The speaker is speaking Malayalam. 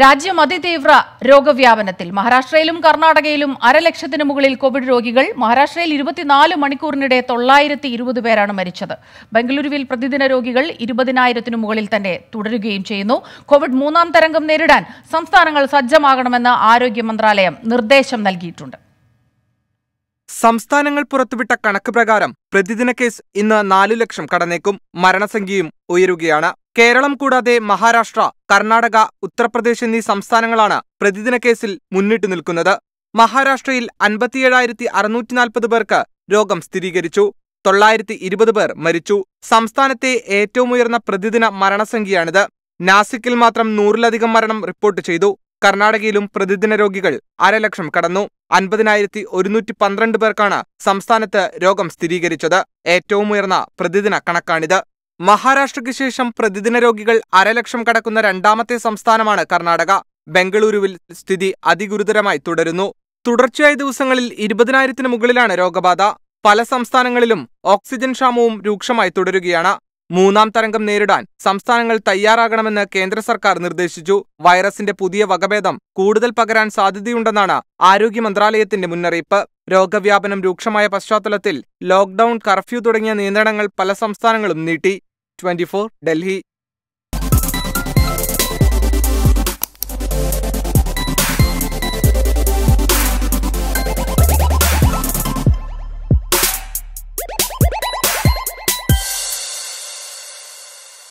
രാജ്യം അതിതീവ്ര രോഗവ്യാപനത്തിൽ. മഹാരാഷ്ട്രയിലും കർണാടകയിലും അരലക്ഷത്തിന് മുകളിൽ കോവിഡ് രോഗികൾ. മഹാരാഷ്ട്രയിൽ ഇരുപത്തിനാല് മണിക്കൂറിനിടെ തൊള്ളായിരത്തി ഇരുപത് പേരാണ് മരിച്ചത്. ബംഗളൂരുവിൽ പ്രതിദിന രോഗികൾ ഇരുപതിനായിരത്തിനു മുകളിൽ തന്നെ തുടരുകയും ചെയ്യുന്നു. കോവിഡ് മൂന്നാം തരംഗം നേരിടാൻ സംസ്ഥാനങ്ങൾ സജ്ജമാകണമെന്ന് ആരോഗ്യ മന്ത്രാലയം നിർദ്ദേശം നൽകിയിട്ടുണ്ട്. സംസ്ഥാനങ്ങൾ പുറത്തുവിട്ട കണക്ക് പ്രകാരം പ്രതിദിന കേസ് ഇന്ന് നാലു ലക്ഷം കടന്നേക്കും. മരണസംഖ്യയും ഉയരുകയാണ്. കേരളം കൂടാതെ മഹാരാഷ്ട്ര കർണാടക ഉത്തർപ്രദേശ് എന്നീ സംസ്ഥാനങ്ങളാണ് പ്രതിദിന കേസിൽ മുന്നിട്ട് നിൽക്കുന്നത്. മഹാരാഷ്ട്രയിൽ അൻപത്തിയേഴായിരത്തി അറുന്നൂറ്റി നാൽപ്പത് പേർക്ക് രോഗം സ്ഥിരീകരിച്ചു. തൊള്ളായിരത്തി ഇരുപത് പേർ മരിച്ചു. സംസ്ഥാനത്തെ ഏറ്റവും ഉയർന്ന പ്രതിദിന മരണസംഖ്യയാണിത്. നാസിക്കിൽ മാത്രം നൂറിലധികം മരണം റിപ്പോർട്ട് ചെയ്തു. കർണാടകയിലും പ്രതിദിന രോഗികൾ അരലക്ഷം കടന്നു. അൻപതിനായിരത്തി ഒരുന്നൂറ്റി പന്ത്രണ്ട് പേർക്കാണ് സംസ്ഥാനത്ത് രോഗം സ്ഥിരീകരിച്ചത്. ഏറ്റവും ഉയർന്ന പ്രതിദിന കണക്കാണിത്. മഹാരാഷ്ട്രയ്ക്ക് ശേഷം പ്രതിദിന രോഗികൾ അരലക്ഷം കടക്കുന്ന രണ്ടാമത്തെ സംസ്ഥാനമാണ് കർണാടക. ബംഗളൂരുവിൽ സ്ഥിതി അതിഗുരുതരമായി തുടരുന്നു. തുടർച്ചയായ ദിവസങ്ങളിൽ ഇരുപതിനായിരത്തിന് മുകളിലാണ് രോഗബാധ. പല സംസ്ഥാനങ്ങളിലും ഓക്സിജൻ ക്ഷാമവും രൂക്ഷമായി തുടരുകയാണ്. മൂന്നാം തരംഗം നേരിടാൻ സംസ്ഥാനങ്ങൾ തയ്യാറാകണമെന്ന് കേന്ദ്ര സർക്കാർ നിർദ്ദേശിച്ചു. വൈറസിന്റെ പുതിയ വകഭേദം കൂടുതൽ പകരാൻ സാധ്യതയുണ്ടെന്നാണ് ആരോഗ്യ മന്ത്രാലയത്തിന്റെ മുന്നറിയിപ്പ്. രോഗവ്യാപനം രൂക്ഷമായ പശ്ചാത്തലത്തിൽ ലോക്ഡൌൺ കർഫ്യൂ തുടങ്ങിയ നിയന്ത്രണങ്ങൾ പല സംസ്ഥാനങ്ങളും നീട്ടി. ട്വന്റി ഡൽഹി.